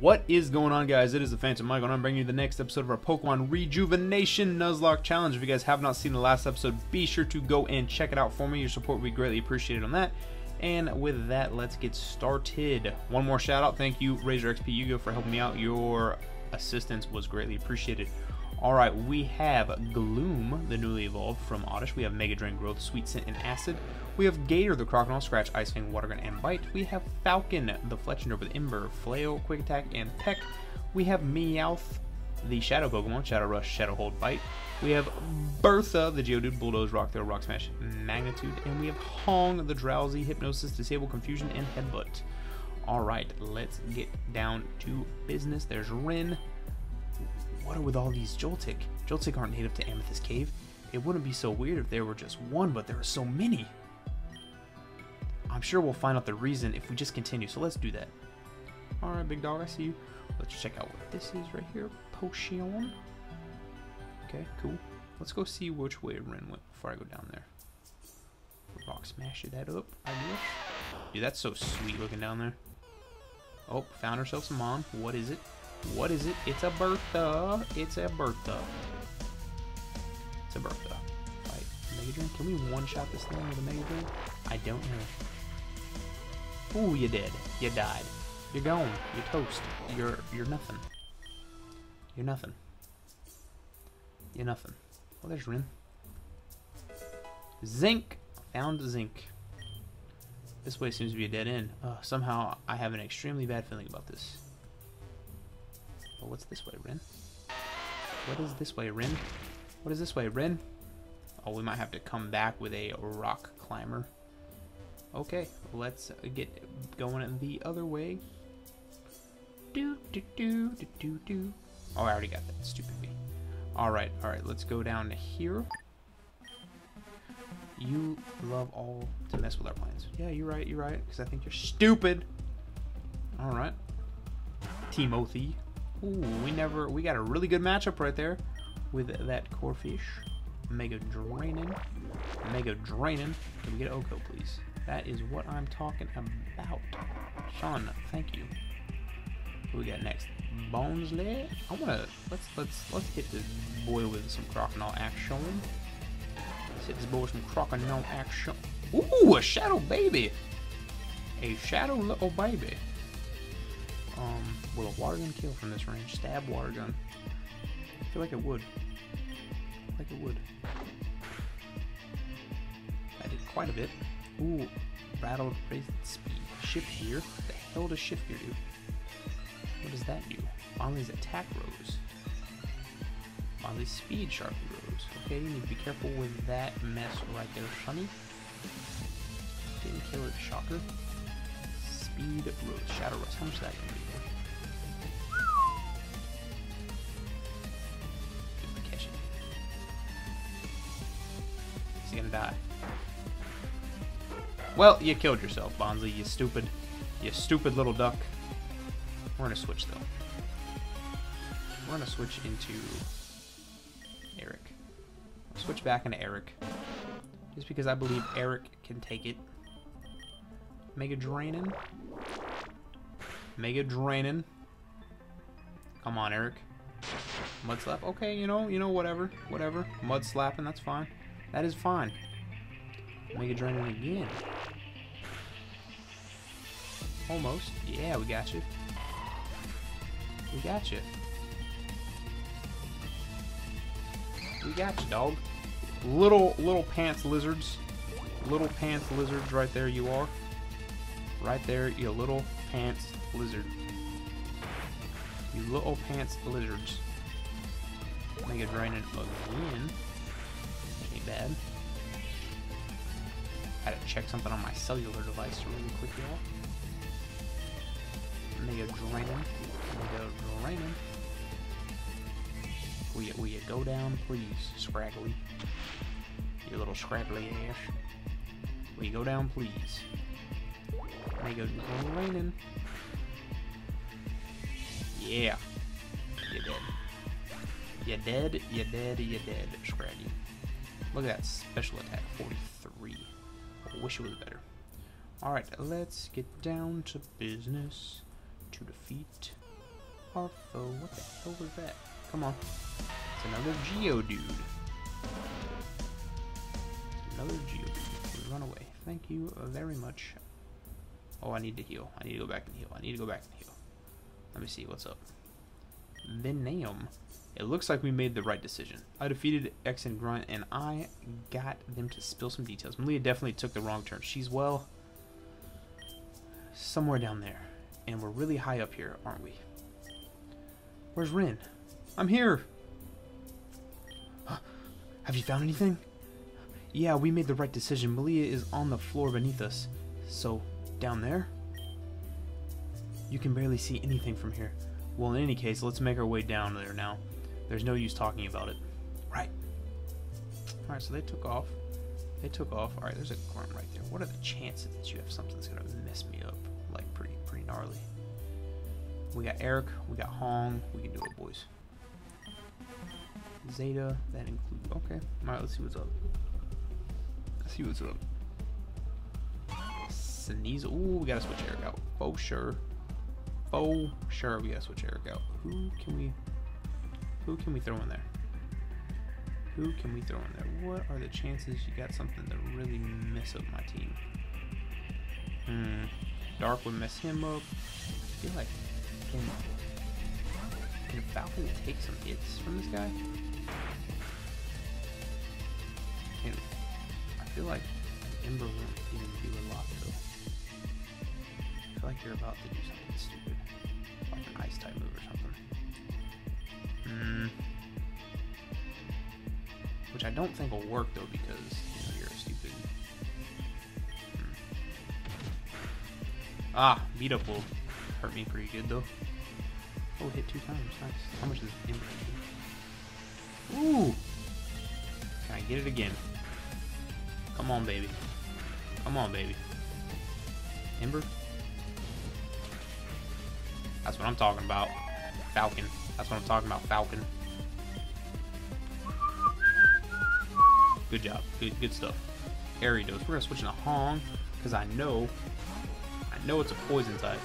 What is going on, guys? It is the Phantom Michael, and I'm bringing you the next episode of our Pokemon Rejuvenation Nuzlocke Challenge. If you guys have not seen the last episode, be sure to go and check it out for me. Your support would be greatly appreciated on that. And with that, let's get started. One more shout out. Thank you, Razor XP Yugo, for helping me out. Your assistance was greatly appreciated. Alright, we have Gloom, the newly evolved from Oddish. We have Mega Drain Growth, Sweet Scent, and Acid. We have Gator, the Crocodile, Scratch, Ice Fang, Water Gun, and Bite. We have Falcon, the Fletchinder with Ember, Flail, Quick Attack, and Peck. We have Meowth, the Shadow Pokemon, Shadow Rush, Shadow Hold, Bite. We have Bertha, the Geodude, Bulldoze, Rock Throw, Rock Smash, Magnitude. And we have Hong, the Drowzee, Hypnosis, Disable, Confusion, and Headbutt. Alright, let's get down to business. There's Ren. What are with all these Joltik? Joltik aren't native to Amethyst Cave. It wouldn't be so weird if there were just one, but there are so many. I'm sure we'll find out the reason if we just continue, so let's do that. Alright, big dog, I see you. Let's check out what this is right here. Potion. Okay, cool. Let's go see which way Ren went before I go down there. Rock smash that up, I guess. Dude, that's so sweet looking down there. Oh, found ourselves some mom. What is it? What is it? It's a Bertha. It's a Bertha. It's a Bertha. Right. Drain? Can we one-shot this thing with a Drain? I don't know. Ooh, you did. You died. You're gone. You're toast. You're you're nothing. You're nothing. You're nothing. Well, there's Ren. Zinc. Found zinc. This way seems to be a dead end. Uh, somehow, I have an extremely bad feeling about this. Well, what's this way, Ren? What is this way, Ren? What is this way, Ren? Oh, we might have to come back with a rock climber. Okay, let's get going the other way. Do do do do do do. Oh, I already got that. Stupid me. All right, all right. Let's go down to here. You love all to mess with our plans. Yeah, you're right. You're right. Because I think you're stupid. All right. Timothy. Ooh, we never, we got a really good matchup right there with that Corphish. Mega Draining. Mega Draining. Can we get Oko, please? That is what I'm talking about. Sean, thank you. Who we got next? Bonesley? I wanna, let's, let's, let's hit this boy with some Crocodile action. Let's hit this boy with some Crocodile action. Ooh, a Shadow Baby! A Shadow Little Baby. Um, will a water gun kill from this range? Stab water gun. I feel like it would. Like it would. I did quite a bit. Ooh, rattled, raised speed. Shift gear. What the hell does shift gear do? What does that do? Bonley's attack rose. Bonley's speed sharply rose. Okay, you need to be careful with that mess right there, Sunny. Didn't kill it, shocker. Speed rose. Shadow rose. How much is that gonna be? gonna die. Well, you killed yourself, Bonzi, you stupid, you stupid little duck. We're gonna switch though. We're gonna switch into Eric. Switch back into Eric. Just because I believe Eric can take it. Mega Draining. Mega Draining. Come on, Eric. Mud slap. Okay, you know, you know, whatever, whatever. Mud slapping, that's fine. That is fine. Mega Draining again. Almost. Yeah, we got you. We got you. We got you, dog. Little, little pants lizards. Little pants lizards right there you are. Right there, you little pants lizard. You little pants lizards. Mega Draining again bad. Had to check something on my cellular device really quick, y'all. Mega draining. Mega draining. Will you, will you go down, please, Scraggly? You little scraggly ass. Will you go down, please? Mega draining. Yeah. You're dead. You're dead, you're dead, you're dead, Scraggy. Look at that special attack, 43. I wish it was better. Alright, let's get down to business to defeat our foe. What the hell was that? Come on. It's another Geodude. Another Geodude. Run away. Thank you very much. Oh, I need to heal. I need to go back and heal. I need to go back and heal. Let me see what's up. Venam. It looks like we made the right decision. I defeated X and Grunt, and I got them to spill some details. Melia definitely took the wrong turn. She's, well, somewhere down there. And we're really high up here, aren't we? Where's Ren? I'm here! Have you found anything? Yeah, we made the right decision. Melia is on the floor beneath us. So, down there? You can barely see anything from here. Well, in any case, let's make our way down there now. There's no use talking about it. Right. Alright, so they took off. They took off. Alright, there's a grunt right there. What are the chances that you have something that's gonna mess me up? Like, pretty, pretty gnarly. We got Eric, we got Hong. We can do it, boys. Zeta, that includes... Okay. Alright, let's see what's up. Let's see what's up. Sneasel. Ooh, we gotta switch Eric out. Oh, sure. Oh, sure, we gotta switch Eric out. Who can we... Who can we throw in there? Who can we throw in there? What are the chances you got something to really mess up my team? Hmm. Dark would mess him up. I feel like can, can Falcon take some hits from this guy? Can, I feel like Ember won't even do a lot though. I feel like you're about to do something stupid. Like an ice type move or something. Hmm. Which I don't think will work though because Ah, beat up will hurt me pretty good though. Oh, hit two times. Nice. How much does Ember do? Ooh! Can I get it again? Come on, baby. Come on, baby. Ember? That's what I'm talking about. Falcon. That's what I'm talking about, Falcon. Good job. Good, good stuff. Ariados. We're gonna switch into Hong because I know, know it's a poison type.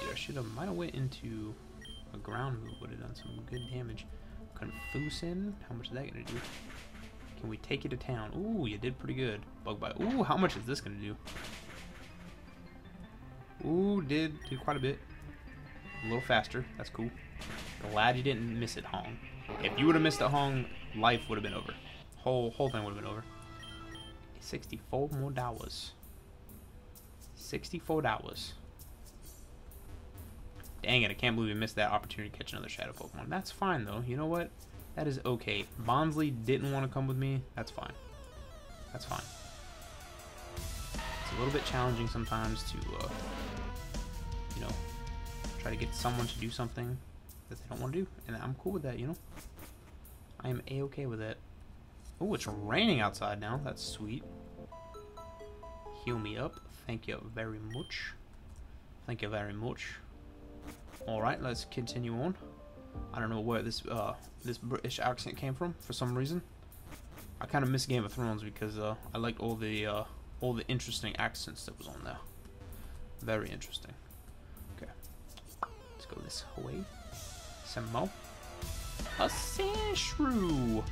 Dude, I should have, might have went into a ground move. Would have done some good damage. Confusion. How much is that gonna do? Can we take you to town? Ooh, you did pretty good. Bug bite. Ooh, how much is this gonna do? Ooh, did did quite a bit. A little faster. That's cool. Glad you didn't miss it, Hong. If you would have missed it, Hong, life would have been over. Whole whole thing would have been over. Sixty-four more dollars. Sixty-four dollars. Dang it! I can't believe we missed that opportunity to catch another Shadow Pokemon. That's fine though. You know what? That is okay. Bonsley didn't want to come with me. That's fine. That's fine. It's a little bit challenging sometimes to, uh, you know, try to get someone to do something that they don't want to do. And I'm cool with that, you know? I am a-okay with that. Oh, it's raining outside now. That's sweet. Heal me up. Thank you very much. Thank you very much. Alright, let's continue on. I don't know where this uh, this British accent came from for some reason. I kind of miss Game of Thrones because uh, I liked all the uh, all the interesting accents that was on there. Very interesting. Okay, let's go this way. Some more. A Sandshrew.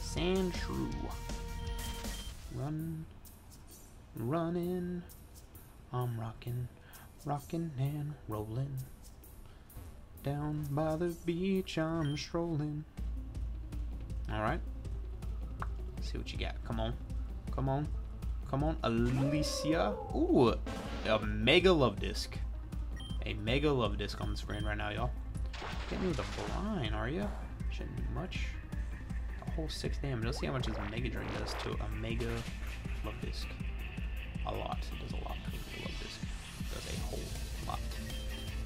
Sandshrew. Run, running. I'm rocking, rocking and rolling. Down by the beach, I'm strolling. Alright. See what you got. Come on. Come on. Come on. Alicia. Ooh. A mega Luvdisc. A mega Luvdisc on the screen right now, y'all. Getting with a blind, are you? Shouldn't be much. A whole six damage. Let's see how much this Mega Drain does to a mega Luvdisc. A lot. It does a lot to a Luvdisc. It does a whole lot.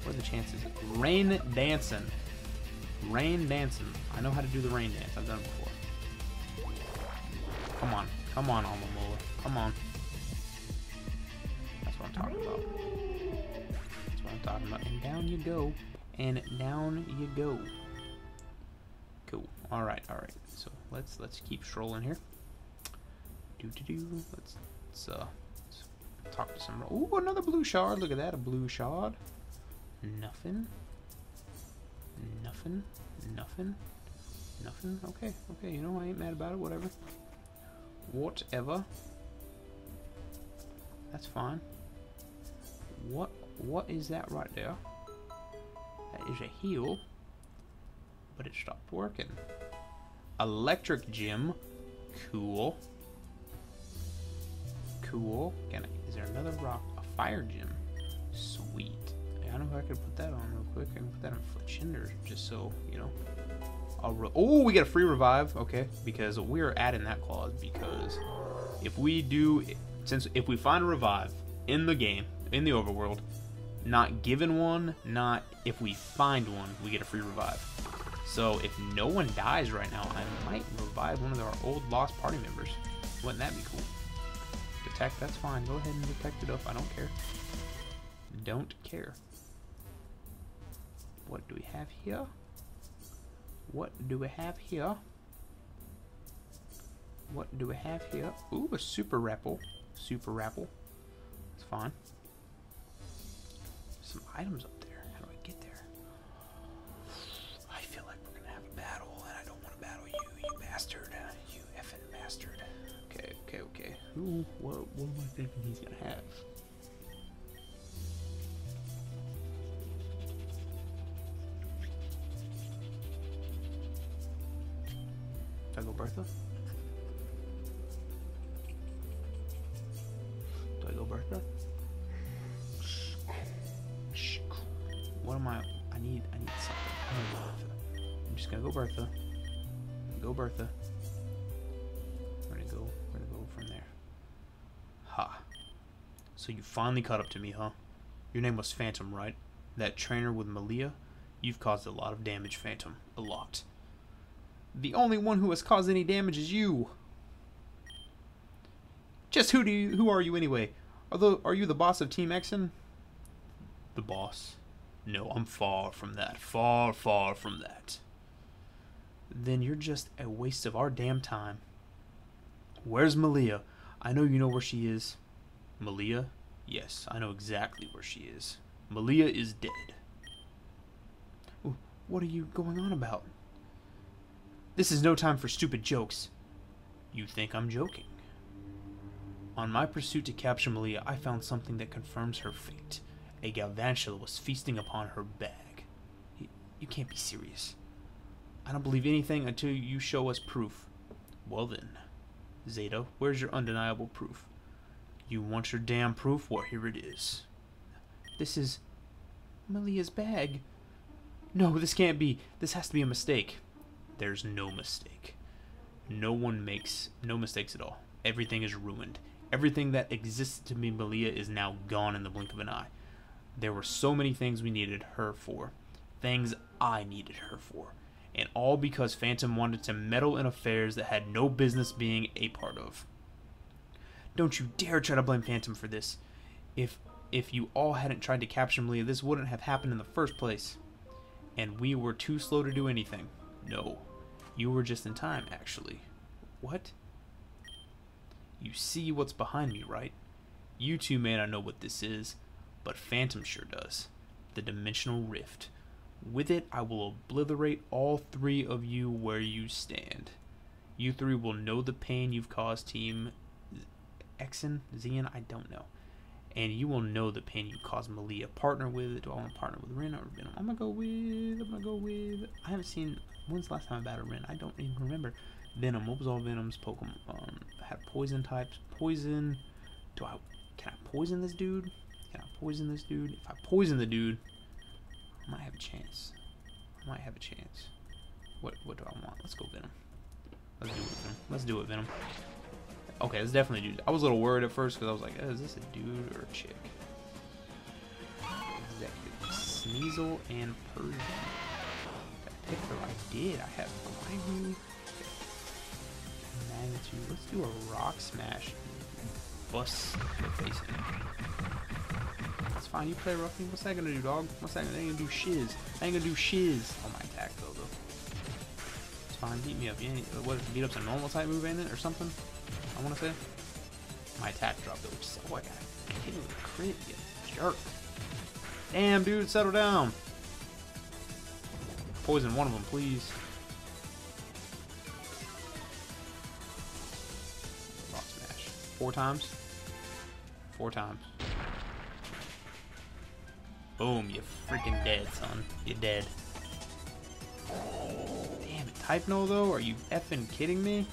What are the chances? Rain dancing. Rain dancing. I know how to do the rain dance. I've done it before. Come on. Come on, Alomomola. Come on. That's what I'm talking about. That's what I'm talking about. And down you go. And down you go. Cool. Alright, alright. So let's let's keep strolling here. Do do do. Let's let's uh talk to some Ooh, another blue shard. Look at that, a blue shard. Nothing. Nothing. Nothing. Nothing. Okay. Okay. You know I ain't mad about it. Whatever. Whatever. That's fine. What? What is that right there? That is a heal. But it stopped working. Electric gem. Cool. Cool. Can I, there another rock? A fire gem. Sweet. I don't know if I could put that on real quick. I can put that on Fletchinder just so, you know. Oh, we get a free revive. Okay. Because we're adding that clause because if we do, since if we find a revive in the game, in the overworld, not given one, not if we find one, we get a free revive. So if no one dies right now, I might revive one of our old lost party members. Wouldn't that be cool? That's fine. Go ahead and detect it up. I don't care. Don't care. What do we have here? What do we have here? What do we have here? Ooh, a super repel. Super repel. It's fine. Some items Who? What? What am I thinking he's gonna have? I go Bertha? Do I go Bertha? What am I? I need. I need something. I. I'm just gonna go Bertha. Go Bertha. So you finally caught up to me, huh? Your name was Phantom, right? That trainer with Melia? You've caused a lot of damage, Phantom. A lot. The only one who has caused any damage is you. Just who do you, who are you anyway? Are the are you the boss of Team Exen? The boss? No, I'm far from that. Far, far from that. Then you're just a waste of our damn time. Where's Melia? I know you know where she is. Melia? Yes, I know exactly where she is. Melia is dead. What are you going on about? This is no time for stupid jokes. You think I'm joking? On my pursuit to capture Melia, I found something that confirms her fate. A Galvantula was feasting upon her bag. You, you can't be serious. I don't believe anything until you show us proof. Well then, Zeta, where's your undeniable proof? You want your damn proof? Well, here it is. This is Melia's bag. No, this can't be. This has to be a mistake. There's no mistake. No one makes no mistakes at all. Everything is ruined. Everything that existed to be Melia is now gone in the blink of an eye. There were so many things we needed her for. Things I needed her for. And all because Phantom wanted to meddle in affairs that had no business being a part of. Don't you dare try to blame Phantom for this. If if you all hadn't tried to capture Melia, this wouldn't have happened in the first place. And we were too slow to do anything. No. You were just in time, actually. What? You see what's behind me, right? You two may not know what this is, but Phantom sure does. The Dimensional Rift. With it, I will obliterate all three of you where you stand. You three will know the pain you've caused Team Exen, Xian, I don't know. And you will know the pain you caused Melia. Partner with, do I want to partner with Ren or Venam? I'm gonna go with, I'm gonna go with, I haven't seen, when's the last time I battled Ren? I don't even remember. Venam, what was all Venam's Pokemon? Um, had poison types. Poison, do I, can I poison this dude? Can I poison this dude? If I poison the dude, I might have a chance. I might have a chance. What, what do I want? Let's go Venam. Let's do it, Venam. Let's do it, Venam. Okay, it's definitely dude. I was a little worried at first because I was like, oh, is this a dude or a chick? Executive. Sneasel and Persian. Pick the I did. I have Glyru. Magnitude. Let's do a rock smash. Bust the face. That's fine. You play roughly. What's that gonna do, dog? What's that gonna, gonna do shiz? I ain't gonna do shiz. Oh, my attack though, though. It's fine. Beat me up. You ain't, what? Beat up's a normal type move, ain't it, or something? I want to say. My attack dropped though, which is oh I got hit with a crit, you jerk. Damn, dude, settle down. poison one of them, please. Rock smash. Four times? Four times. Boom, you freaking dead, son. You're dead. Damn it, type null though? Are you effing kidding me?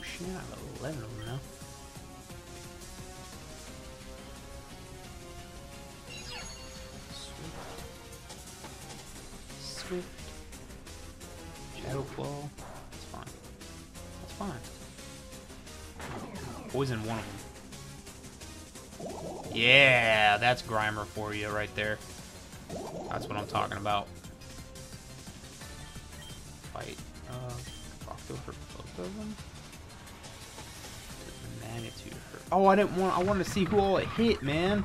Bag potion? I have 11 of them now. Swift. Swift. Shadow Claw. That's fine. That's fine. Poison one of them. Yeah, that's Grimer for you right there. That's what I'm talking about. Fight. Uh, both of them. Magnitude hurt. Oh, I didn't want. I wanted to see who all it hit, man.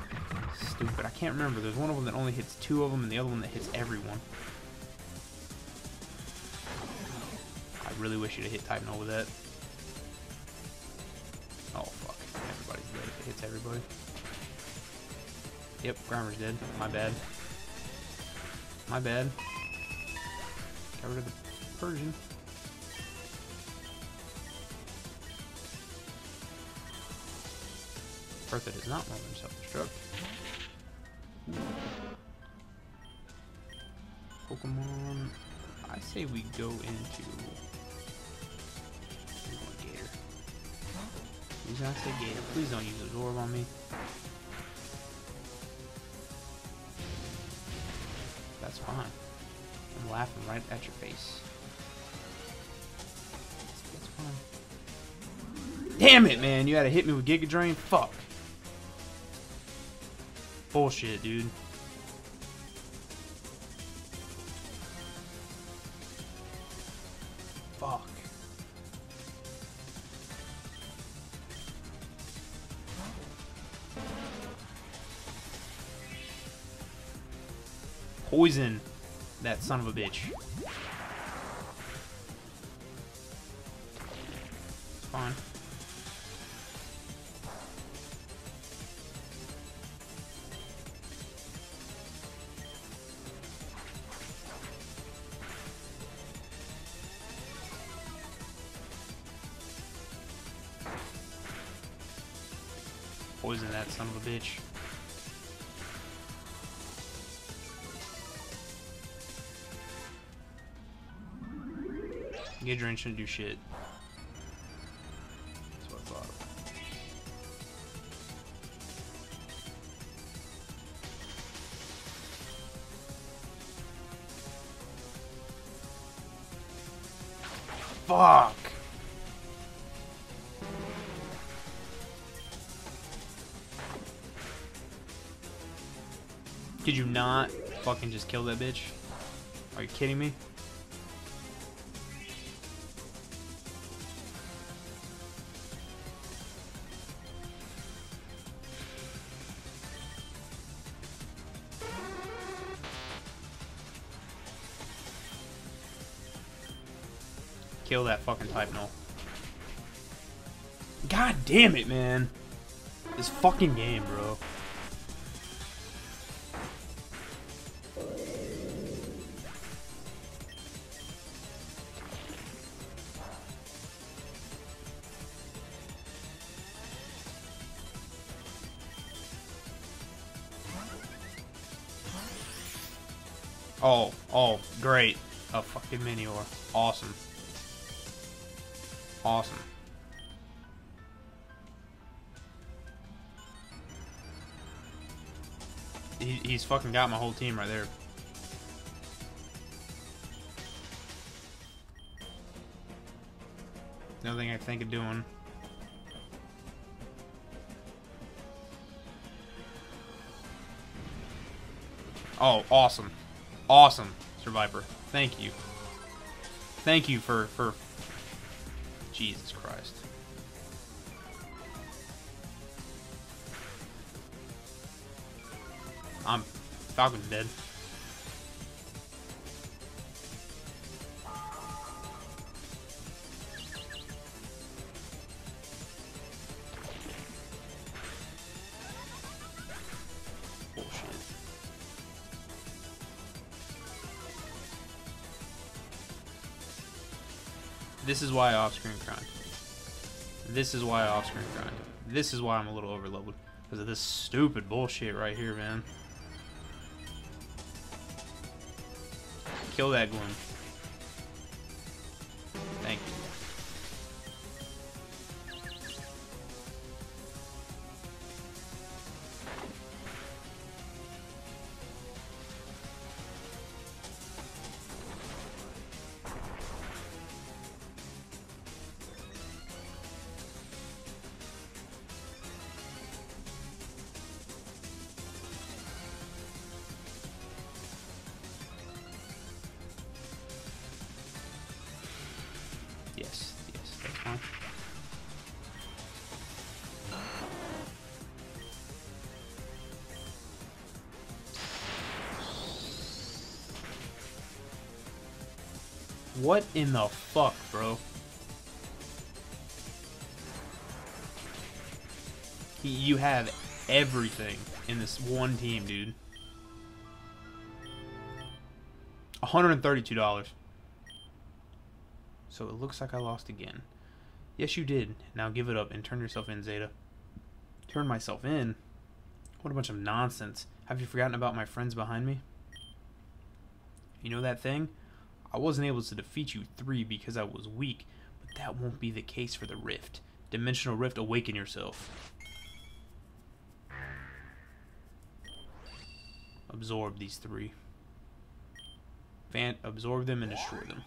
Stupid. I can't remember. There's one of them that only hits two of them, and the other one that hits everyone. I really wish you'd have hit Titan with that. Oh fuck! Everybody's dead it hits everybody. Yep, Grimer's dead. My bad. My bad. Got rid of the Persian. Bertha does not want to self-destruct. Pokemon. I say we go into. Gator. Please not say Gator. Please don't use Absorb on me. That's fine. I'm laughing right at your face. That's fine. Damn it, man! You had to hit me with Giga Drain? Fuck. Bullshit, dude. Fuck. Poison that son of a bitch. It's fine. Bitch. Giga Drain shouldn't do shit. Not fucking just kill that bitch? Are you kidding me? Kill that fucking type null. God damn it, man. This fucking game, bro. Fucking Minior. Awesome. Awesome. He, he's fucking got my whole team right there. Nothing I think of doing. Oh, awesome. Awesome, Survivor. Thank you. Thank you for, for... Jesus Christ. I'm... Falcon's dead. This is why I off-screen grind. This is why I off-screen grind. This is why I'm a little overloaded. Because of this stupid bullshit right here, man. Kill that Gloom. What in the fuck, bro? You have everything in this one team, dude. $132. So it looks like I lost again. Yes, you did. Now give it up and turn yourself in, Zeta. Turn myself in? What a bunch of nonsense. Have you forgotten about my friends behind me? You know that thing? I wasn't able to defeat you three because I was weak, but that won't be the case for the Rift. Dimensional Rift, awaken yourself. Absorb these three. Fan absorb them and destroy them.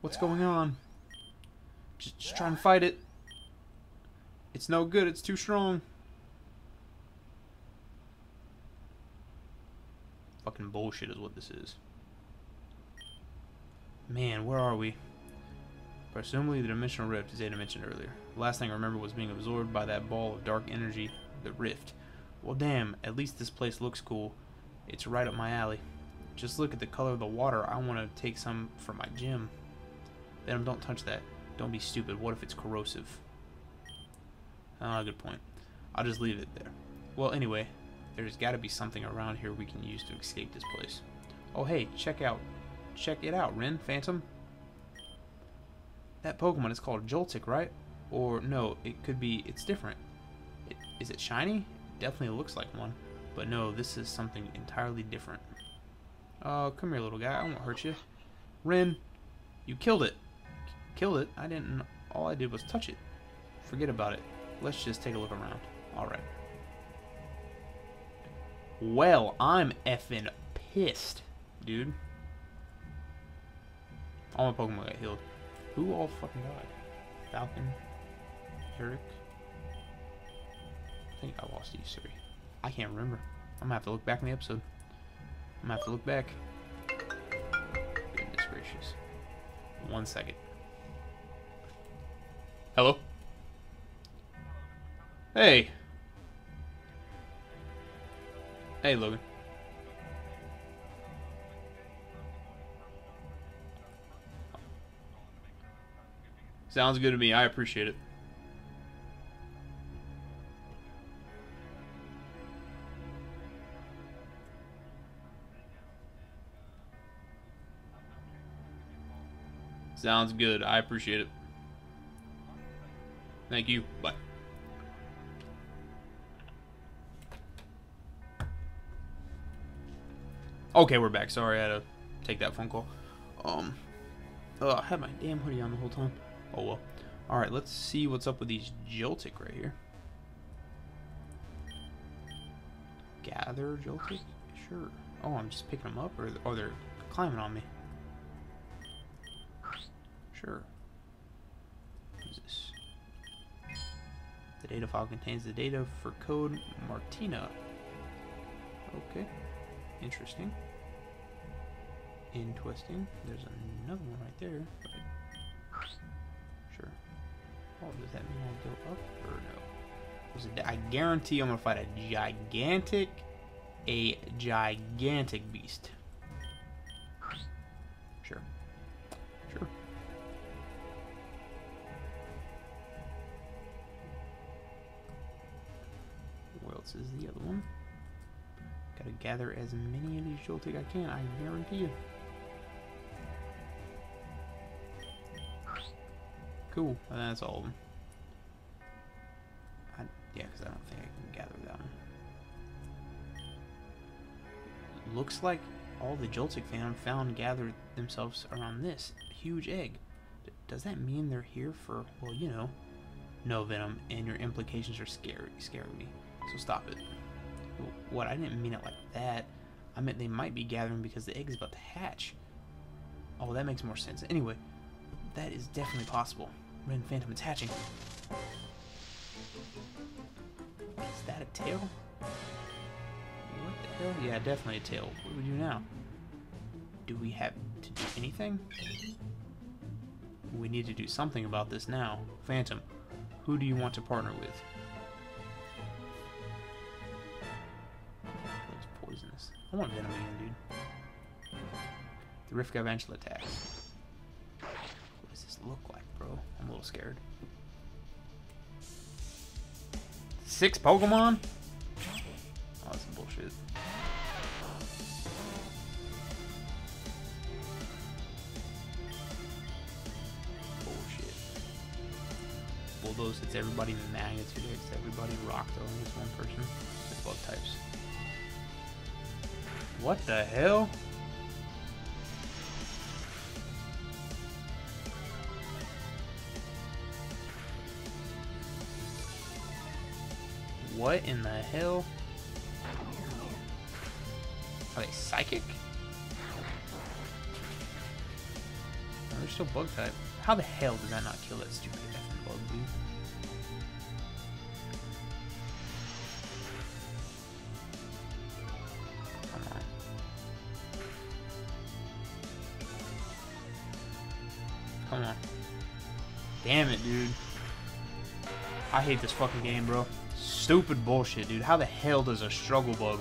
What's going on? Just, just try and fight it. It's no good. It's too strong. Fucking bullshit is what this is. Man, where are we? Presumably the dimensional rift, as Ada mentioned earlier. The last thing I remember was being absorbed by that ball of dark energy, the rift. Well, damn, at least this place looks cool. It's right up my alley. Just look at the color of the water. I want to take some for my gym. Venam, don't touch that. Don't be stupid. What if it's corrosive? Ah, good point. I'll just leave it there. Well, anyway, there's got to be something around here we can use to escape this place. Oh, hey, check out. Check it out, Ren, Phantom. That Pokemon is called Joltik, right? Or, no, it could be, it's different. It, is it shiny? It definitely looks like one. But no, this is something entirely different. Oh, come here, little guy. I won't hurt you. Ren, you killed it. Killed it? I didn't. All I did was touch it. Forget about it. Let's just take a look around. Alright. Well, I'm effing pissed, dude. All my Pokemon got healed. Who all fucking died? Falcon? Eric? I think I lost these three. I can't remember. I'm gonna have to look back in the episode. I'm gonna have to look back. Goodness gracious. One second. Hello? Hey. Hey, Logan. Sounds good to me. I appreciate it. Sounds good. I appreciate it. Thank you. Bye. Okay, we're back. Sorry, I had to take that phone call. Um, oh, I had my damn hoodie on the whole time. Oh well. All right, let's see what's up with these Joltik right here. Gather Joltik? Sure. Oh, I'm just picking them up, or or they're climbing on me. Sure. Who's this? The data file contains the data for code Martina. Okay. Interesting. Interesting. There's another one right there. Oh, does that mean I go up or no? I guarantee I'm gonna fight a gigantic, a gigantic beast. Sure. Sure. Where else is the other one? Gotta gather as many of these Joltik I can, I guarantee you. Cool. And that's all of them. I, yeah, because I don't think I can gather that one. Looks like all the Joltik fan found gathered themselves around this huge egg. D does that mean they're here for, well, you know, no Venam, and your implications are scary, scaring me. So stop it. What? I didn't mean it like that. I meant they might be gathering because the egg is about to hatch. Oh, that makes more sense. Anyway, that is definitely possible. Red Phantom is hatching. Is that a tail? What the hell? Yeah, definitely a tail. What do we do now? Do we have to do anything? We need to do something about this now. Phantom, who do you want to partner with? It's poisonous. I want Venam again, dude. The Rifka eventually attacks. What does this look like? I'm a little scared. Six Pokemon? Oh, that's some bullshit. Bullshit. Bulldoze hits everybody, Magnitude hits everybody, Rock though hits one person. It's both types. What the hell? What in the hell? Are they psychic? Oh, they're still bug type. How the hell did that not kill that stupid effing bug, dude? Come on. Damn it, dude. I hate this fucking game, bro. Stupid bullshit, dude. How the hell does a struggle bug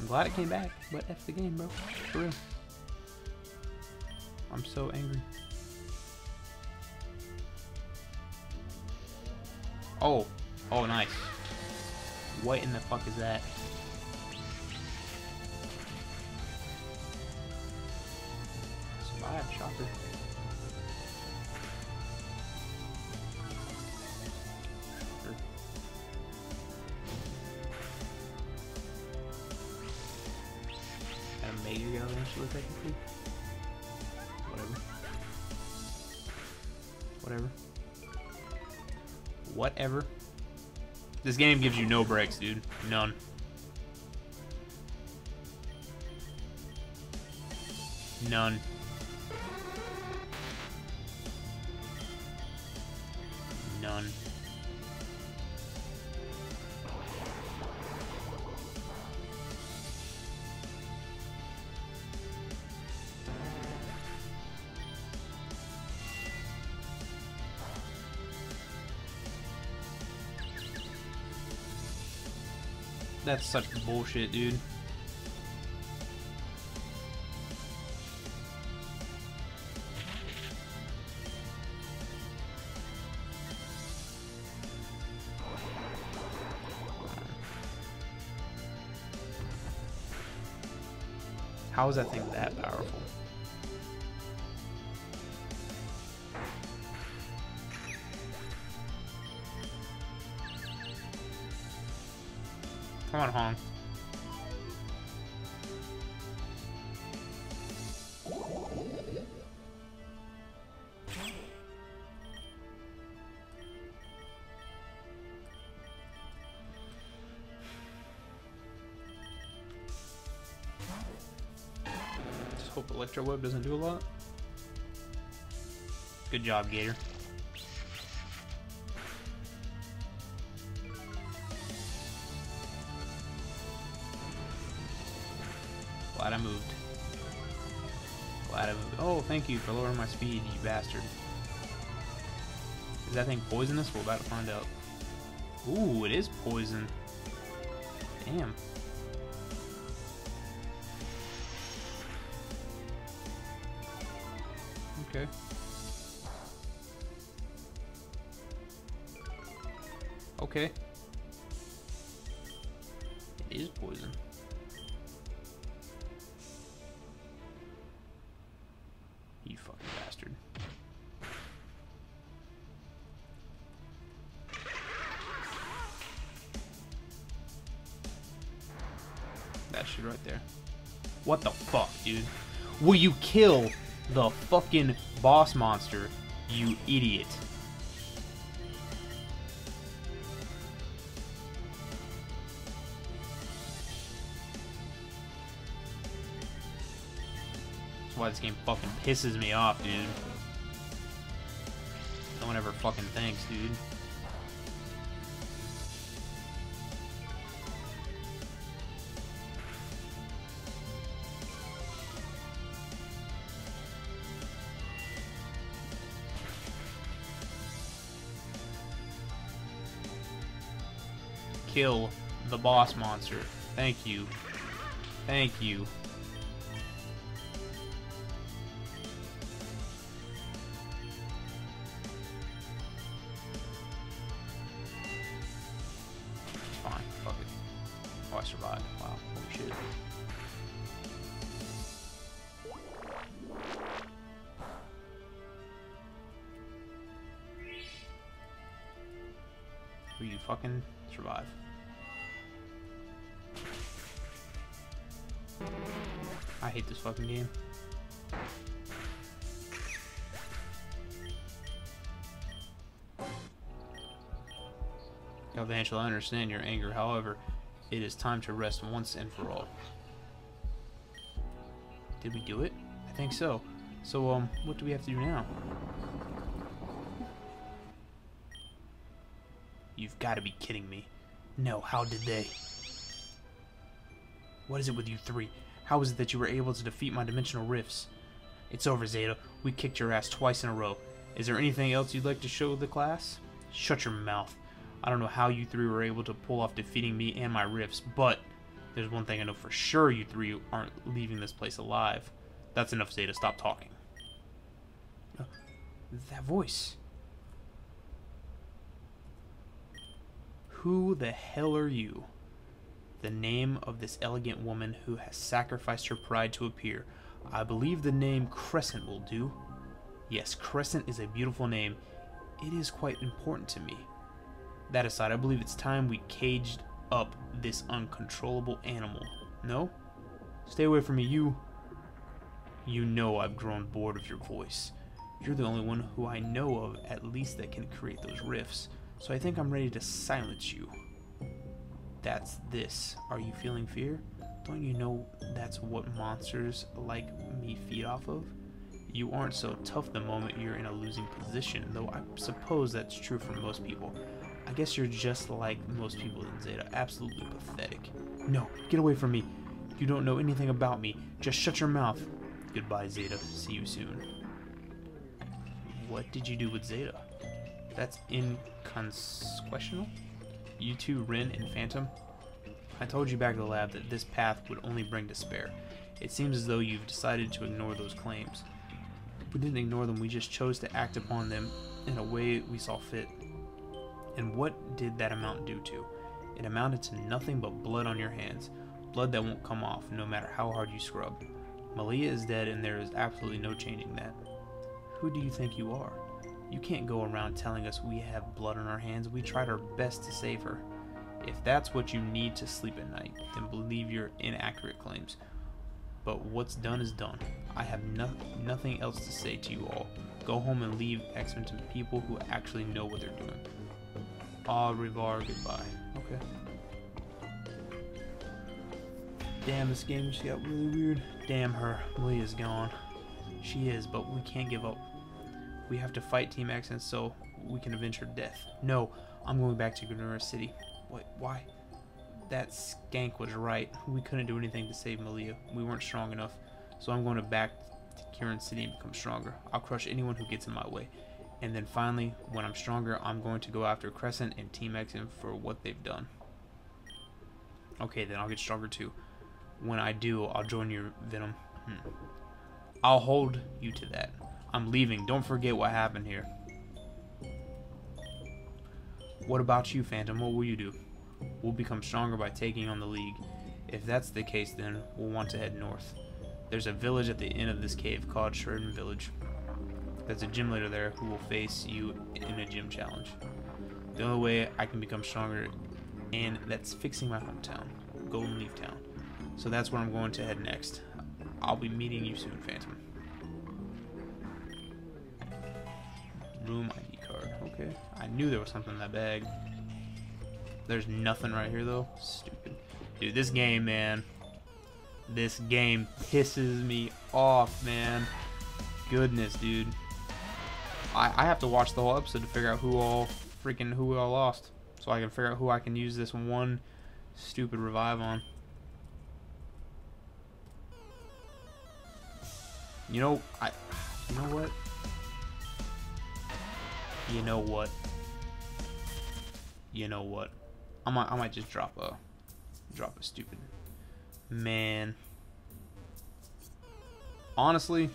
I'm glad it came back, but F the game, bro. For real. I'm so angry. Oh. Oh, nice. What in the fuck is that? Survive, Shocker. Sure. A major eventually, technically. Whatever. Whatever. Whatever. This game gives you no breaks, dude. None. None. That's such bullshit, dude. How is that thing that powerful? Electro Web doesn't do a lot. Good job, Gator. Glad I moved. Glad I moved. Oh, thank you for lowering my speed, you bastard. Is that thing poisonous? We're about to find out. Ooh, it is poison. Damn. Okay. Okay. It is poison. You fucking bastard. That shit right there. What the fuck, dude? Will you kill the fucking boss monster, you idiot? That's why this game fucking pisses me off, dude. No one ever fucking thinks, dude. Kill the boss monster. Thank you. Thank you. Understand your anger. However, it is time to rest once and for all. Did we do it? I think so. So, um, what do we have to do now? You've got to be kidding me. No, how did they? What is it with you three? How is it that you were able to defeat my dimensional rifts? It's over, Zeta. We kicked your ass twice in a row. Is there anything else you'd like to show the class? Shut your mouth. I don't know how you three were able to pull off defeating me and my rifts, but there's one thing I know for sure you three aren't leaving this place alive. That's enough, Zeta. Stop talking. Uh, that voice. Who the hell are you? The name of this elegant woman who has sacrificed her pride to appear. I believe the name Crescent will do. Yes, Crescent is a beautiful name. It is quite important to me. That aside, I believe it's time we caged up this uncontrollable animal. No? Stay away from me, you. You know I've grown bored of your voice. You're the only one who I know of, at least, that can create those rifts. So I think I'm ready to silence you. That's this. Are you feeling fear? Don't you know that's what monsters like me feed off of? You aren't so tough the moment you're in a losing position, though I suppose that's true for most people. I guess you're just like most people in Zeta, absolutely pathetic. No, get away from me. You don't know anything about me. Just shut your mouth. Goodbye, Zeta. See you soon. What did you do with Zeta? That's inconsequential? You two, Ren and Phantom? I told you back at the lab that this path would only bring despair. It seems as though you've decided to ignore those claims. We didn't ignore them, we just chose to act upon them in a way we saw fit. And what did that amount do to? It amounted to nothing but blood on your hands. Blood that won't come off, no matter how hard you scrub. Melia is dead, and there is absolutely no changing that. Who do you think you are? You can't go around telling us we have blood on our hands. We tried our best to save her. If that's what you need to sleep at night, then believe your inaccurate claims. But what's done is done. I have no nothing else to say to you all. Go home and leave X-Men to people who actually know what they're doing. Au revoir, goodbye. Okay. Damn, this game just got really weird. Damn her. Melia's gone. She is, but we can't give up. We have to fight Team and so we can avenge her death. No, I'm going back to Gearen City. Wait, why? That skank was right. We couldn't do anything to save Malia. We weren't strong enough. So I'm going to back to Gearen City and become stronger. I'll crush anyone who gets in my way. And then finally, when I'm stronger, I'm going to go after Crescent and Team Xen for what they've done. Okay, then I'll get stronger too. When I do, I'll join your Venam. Hmm. I'll hold you to that. I'm leaving. Don't forget what happened here. What about you, Phantom? What will you do? We'll become stronger by taking on the League. If that's the case, then we'll want to head north. There's a village at the end of this cave called Sheridan Village. There's a gym leader there who will face you in a gym challenge. The only way I can become stronger, and that's fixing my hometown, Golden Leaf Town. So that's where I'm going to head next. I'll be meeting you soon, Phantom. Room ID card. Okay. I knew there was something in that bag. There's nothing right here, though. Stupid. Dude, this game, man. This game pisses me off, man. Goodness, dude. I, I have to watch the whole episode to figure out who all freaking who all lost. So I can figure out who I can use this one stupid revive on. You know, I you know what? You know what? You know what? I might I might just drop a drop a stupid man. Honestly,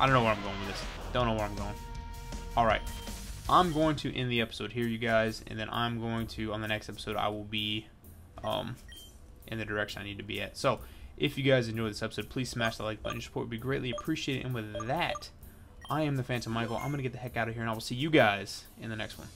I don't know where I'm going with this. Don't know where I'm going. Alright. I'm going to end the episode here, you guys, and then I'm going to, on the next episode, I will be um, in the direction I need to be at. So, if you guys enjoyed this episode, please smash the like button. Your support would be greatly appreciated. And with that, I am the Phantom Michael. I'm going to get the heck out of here, and I will see you guys in the next one.